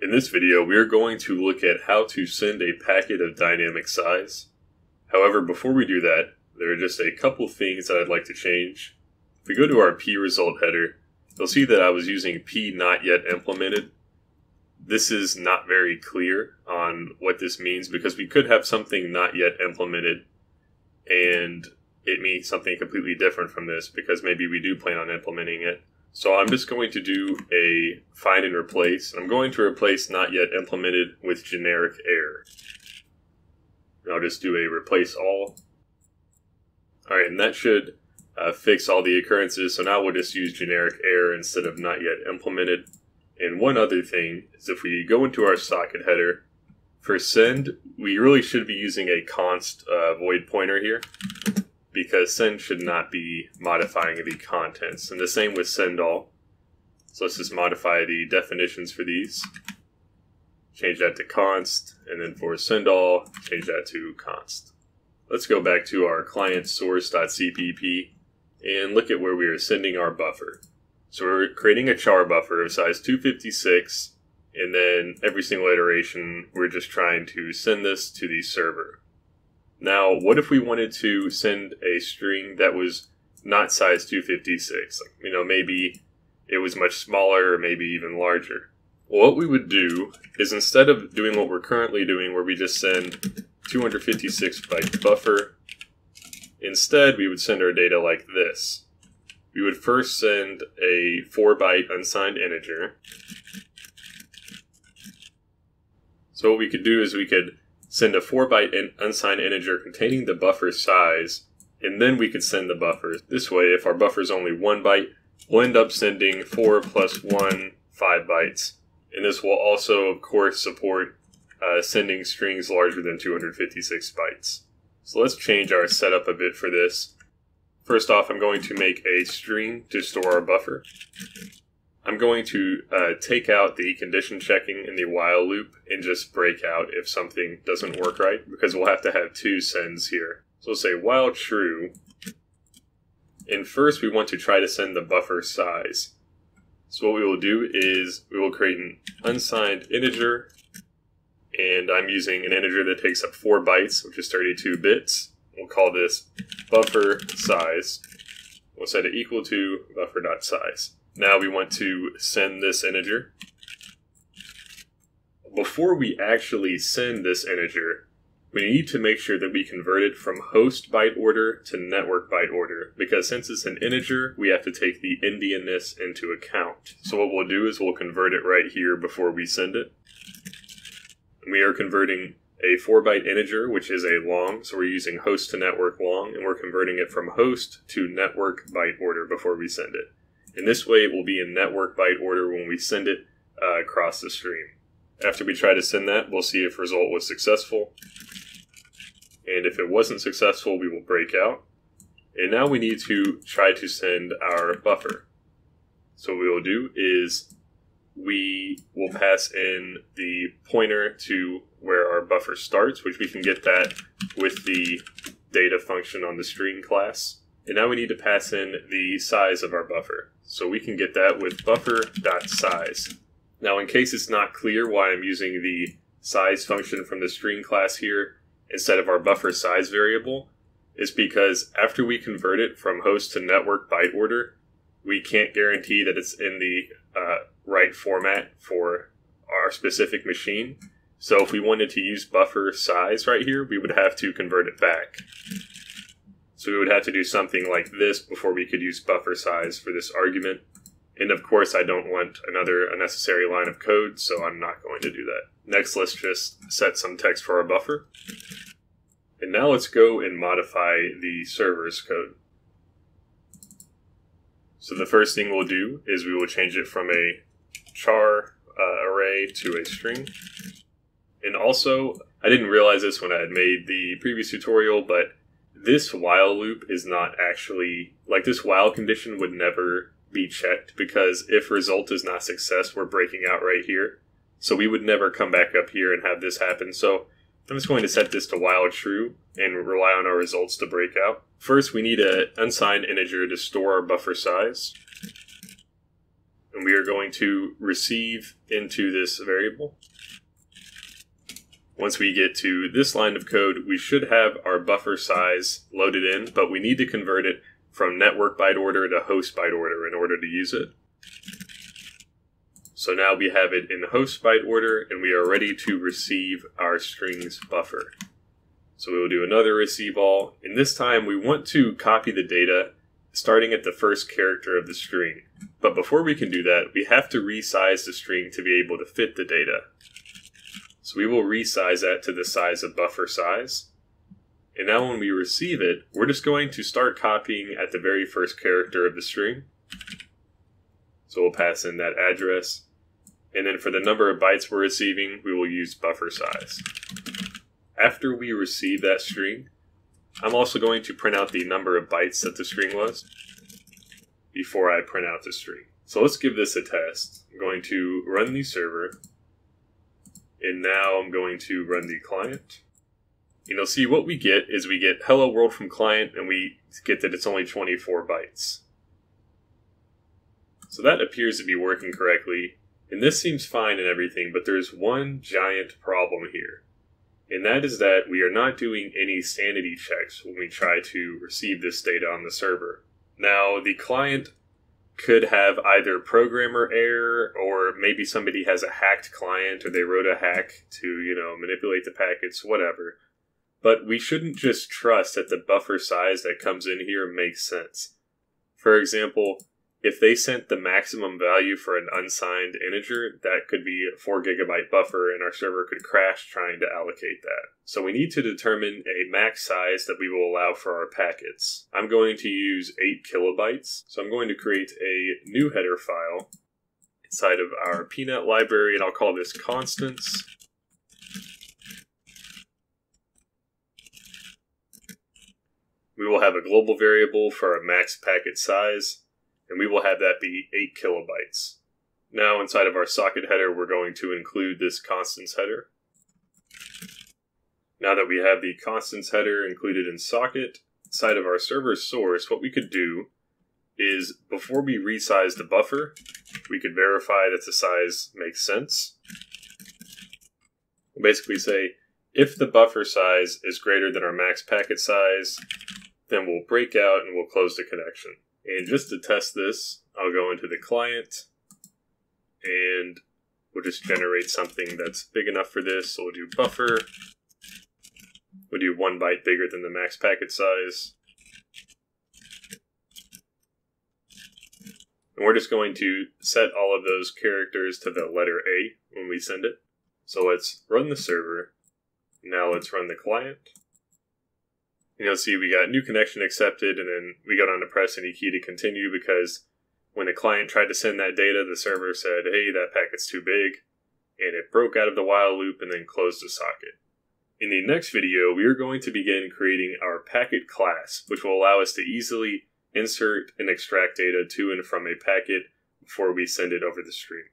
In this video, we are going to look at how to send a packet of dynamic size. However, before we do that, there are just a couple things that I'd like to change. If we go to our p result header, you'll see that I was using p not yet implemented. This is not very clear on what this means because we could have something not yet implemented and it means something completely different from this because maybe we do plan on implementing it. So I'm just going to do a find and replace. I'm going to replace not yet implemented with generic error. And I'll just do a replace all. Alright, and that should uh, fix all the occurrences. So now we'll just use generic error instead of not yet implemented. And one other thing is if we go into our socket header, for send, we really should be using a const uh, void pointer here because send should not be modifying the contents. And the same with send all. So let's just modify the definitions for these. Change that to const, and then for send all, change that to const. Let's go back to our client source.cpp and look at where we are sending our buffer. So we're creating a char buffer of size 256, and then every single iteration, we're just trying to send this to the server. Now, what if we wanted to send a string that was not size 256? Like, you know, maybe it was much smaller or maybe even larger. What we would do is instead of doing what we're currently doing, where we just send 256 byte buffer, instead we would send our data like this. We would first send a 4 byte unsigned integer. So what we could do is we could send a 4 byte unsigned integer containing the buffer size, and then we could send the buffer. This way, if our buffer is only 1 byte, we'll end up sending 4 plus 1, 5 bytes. And this will also, of course, support uh, sending strings larger than 256 bytes. So let's change our setup a bit for this. First off, I'm going to make a string to store our buffer. I'm going to uh, take out the condition checking in the while loop and just break out if something doesn't work right because we'll have to have two sends here. So we'll say while true, and first we want to try to send the buffer size. So what we will do is we will create an unsigned integer, and I'm using an integer that takes up 4 bytes, which is 32 bits. We'll call this buffer size. We'll set it equal to buffer.size. Now we want to send this integer. Before we actually send this integer, we need to make sure that we convert it from host byte order to network byte order, because since it's an integer, we have to take the endianness into account. So what we'll do is we'll convert it right here before we send it. We are converting a 4 byte integer, which is a long, so we're using host to network long, and we're converting it from host to network byte order before we send it. In this way, it will be in network byte order when we send it uh, across the stream. After we try to send that, we'll see if result was successful. And if it wasn't successful, we will break out. And now we need to try to send our buffer. So what we will do is we will pass in the pointer to where our buffer starts, which we can get that with the data function on the string class. And now we need to pass in the size of our buffer. So we can get that with buffer.size. Now in case it's not clear why I'm using the size function from the string class here instead of our buffer size variable, is because after we convert it from host to network byte order, we can't guarantee that it's in the uh, right format for our specific machine. So if we wanted to use buffer size right here, we would have to convert it back. So we would have to do something like this before we could use buffer size for this argument. And of course, I don't want another unnecessary line of code, so I'm not going to do that. Next, let's just set some text for our buffer. And now let's go and modify the server's code. So the first thing we'll do is we will change it from a char uh, array to a string. And also, I didn't realize this when I had made the previous tutorial, but this while loop is not actually like this while condition would never be checked because if result is not success, we're breaking out right here. So we would never come back up here and have this happen. So I'm just going to set this to while true and rely on our results to break out. First, we need an unsigned integer to store our buffer size. and we are going to receive into this variable. Once we get to this line of code, we should have our buffer size loaded in, but we need to convert it from network byte order to host byte order in order to use it. So now we have it in host byte order and we are ready to receive our strings buffer. So we will do another receive all, and this time we want to copy the data starting at the first character of the string. But before we can do that, we have to resize the string to be able to fit the data. So we will resize that to the size of buffer size. And now when we receive it, we're just going to start copying at the very first character of the string. So we'll pass in that address. And then for the number of bytes we're receiving, we will use buffer size. After we receive that string, I'm also going to print out the number of bytes that the string was before I print out the string. So let's give this a test. I'm going to run the server, and now I'm going to run the client. And you'll see what we get is we get hello world from client, and we get that it's only 24 bytes. So that appears to be working correctly, and this seems fine and everything, but there's one giant problem here and that is that we are not doing any sanity checks when we try to receive this data on the server. Now, the client could have either programmer error or maybe somebody has a hacked client or they wrote a hack to, you know, manipulate the packets, whatever. But we shouldn't just trust that the buffer size that comes in here makes sense. For example, if they sent the maximum value for an unsigned integer, that could be a 4 gigabyte buffer, and our server could crash trying to allocate that. So we need to determine a max size that we will allow for our packets. I'm going to use 8 kilobytes, so I'm going to create a new header file inside of our pnet library, and I'll call this constants. We will have a global variable for our max packet size and we will have that be 8 kilobytes. Now, inside of our socket header, we're going to include this constants header. Now that we have the constants header included in socket, inside of our server source, what we could do is before we resize the buffer, we could verify that the size makes sense. We'll basically say if the buffer size is greater than our max packet size, then we'll break out and we'll close the connection. And just to test this, I'll go into the client and we'll just generate something that's big enough for this. So we'll do buffer. We'll do one byte bigger than the max packet size. And we're just going to set all of those characters to the letter A when we send it. So let's run the server. Now let's run the client you'll see we got new connection accepted, and then we got on to press any key to continue because when the client tried to send that data, the server said, hey, that packet's too big, and it broke out of the while loop and then closed the socket. In the next video, we are going to begin creating our packet class, which will allow us to easily insert and extract data to and from a packet before we send it over the stream.